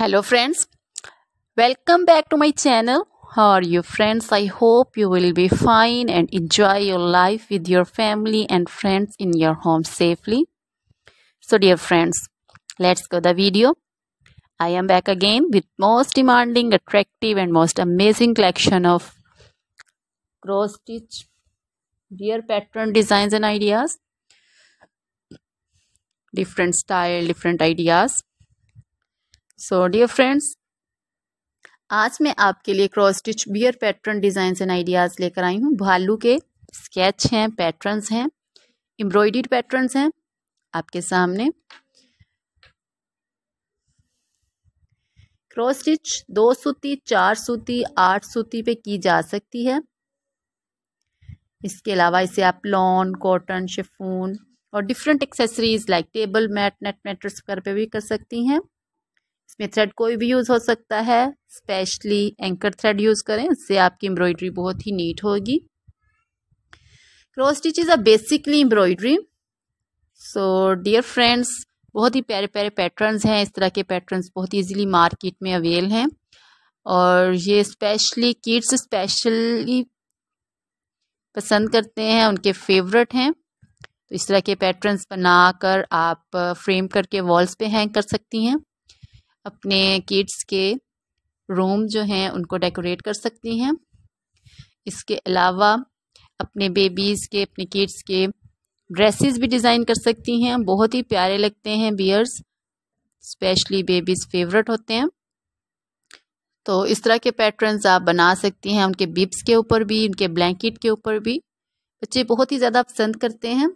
hello friends. Welcome back to my channel. How are you friends? I hope you will be fine and enjoy your life with your family and friends in your home safely. So dear friends let's go the video. I am back again with most demanding attractive and most amazing collection of cross stitch beer pattern designs and ideas. Different style different ideas so dear friends आज मैं आपके लिए cross stitch bear pattern design and ideas लेकर आई हूँ। भालू के sketch हैं पैटर्न्स हैं एम्ब्रॉयड पैटर्न्स हैं आपके सामने। क्रॉस स्टिच दो सूती, चार सूती, आठ सूती पे की जा सकती है। इसके अलावा इसे आप लॉन कॉटन शिफून और different accessories like table mat net mattress वगैरह पे भी कर सकती हैं। इसमें थ्रेड कोई भी यूज़ हो सकता है। स्पेशली एंकर थ्रेड यूज़ करें, इससे आपकी एम्ब्रॉयडरी बहुत ही नीट होगी। Cross stitches are basically embroidery so dear friends बहुत ही प्यारे प्यारे पैटर्न्स हैं। इस तरह के पैटर्न्स बहुत ईजीली मार्केट में अवेल हैं। और ये स्पेशली किड्स स्पेशली पसंद करते हैं, उनके फेवरेट हैं। तो इस तरह के पैटर्न्स बनाकर आप फ्रेम करके वॉल्स पे हैंग कर सकती हैं। अपने किड्स के रूम जो हैं, उनको डेकोरेट कर सकती हैं। इसके अलावा अपने बेबीज़ के, अपने किड्स के ड्रेसेस भी डिज़ाइन कर सकती हैं। बहुत ही प्यारे लगते हैं बियर्स स्पेशली बेबीज़ फेवरेट होते हैं। तो इस तरह के पैटर्न्स आप बना सकती हैं, उनके बिब्स के ऊपर भी, उनके ब्लैंकेट के ऊपर भी। बच्चे बहुत ही ज़्यादा पसंद करते हैं।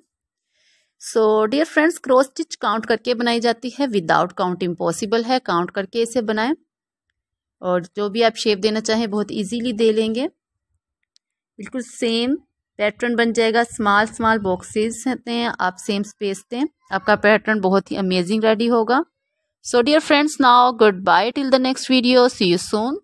So dear friends cross stitch count करके बनाई जाती है। विदाउट काउंट इम्पॉसिबल है। काउंट करके इसे बनाएँ। और जो भी आप शेप देना चाहें, बहुत इजीली दे लेंगे। बिल्कुल सेम पैटर्न बन जाएगा। स्मॉल स्मॉल बॉक्सेस रहते हैं। आप सेम स्पेस दें। आपका पैटर्न बहुत ही अमेजिंग रेडी होगा। So dear friends now goodbye till the next video see you soon